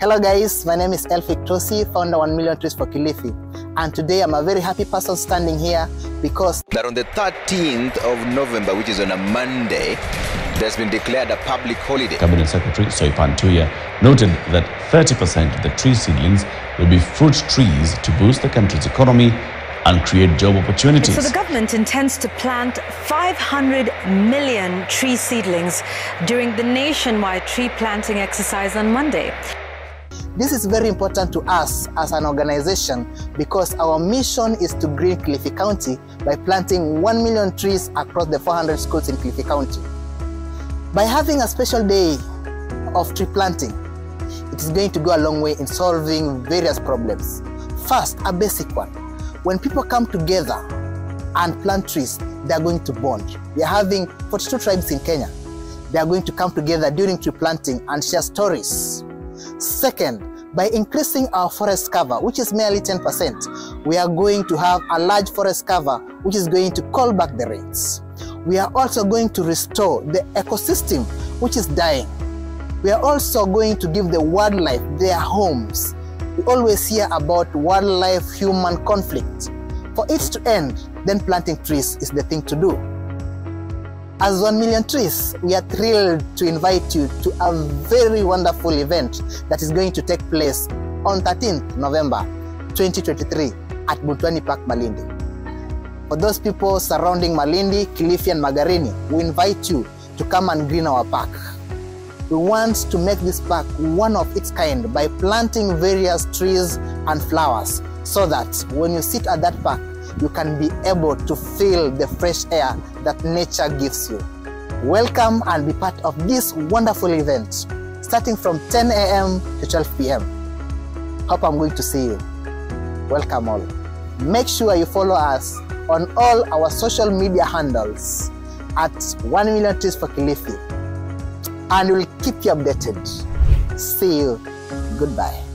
Hello guys, my name is Elfic Tosi, founder 1 Million Trees for Kilifi. And today I'm a very happy person standing here because that on the 13th of November, which is on a Monday, there's been declared a public holiday. Cabinet Secretary Soipan Tuya noted that 30% of the tree seedlings will be fruit trees to boost the country's economy and create job opportunities. So the government intends to plant 500 million tree seedlings during the nationwide tree planting exercise on Monday. This is very important to us as an organization because our mission is to green Kilifi County by planting 1 million trees across the 400 schools in Kilifi County. By having a special day of tree planting, it is going to go a long way in solving various problems. First, a basic one. When people come together and plant trees, they are going to bond. We are having 42 tribes in Kenya. They are going to come together during tree planting and share stories. Second, by increasing our forest cover, which is merely 10%, we are going to have a large forest cover which is going to call back the rains. We are also going to restore the ecosystem which is dying. We are also going to give the wildlife their homes. We always hear about wildlife-human conflict. For it to end, then planting trees is the thing to do. As 1 Million Trees, we are thrilled to invite you to a very wonderful event that is going to take place on 13th November 2023 at Butwani Park, Malindi. For those people surrounding Malindi, Kilifi and Magarini, we invite you to come and green our park. We want to make this park one of its kind by planting various trees and flowers so that when you sit at that park, you can be able to feel the fresh air that nature gives you. Welcome and be part of this wonderful event starting from 10 a.m. to 12 p.m. Hope I'm going to see you. Welcome all. Make sure you follow us on all our social media handles at 1 Million Trees for Kilifi and we'll keep you updated. See you. Goodbye.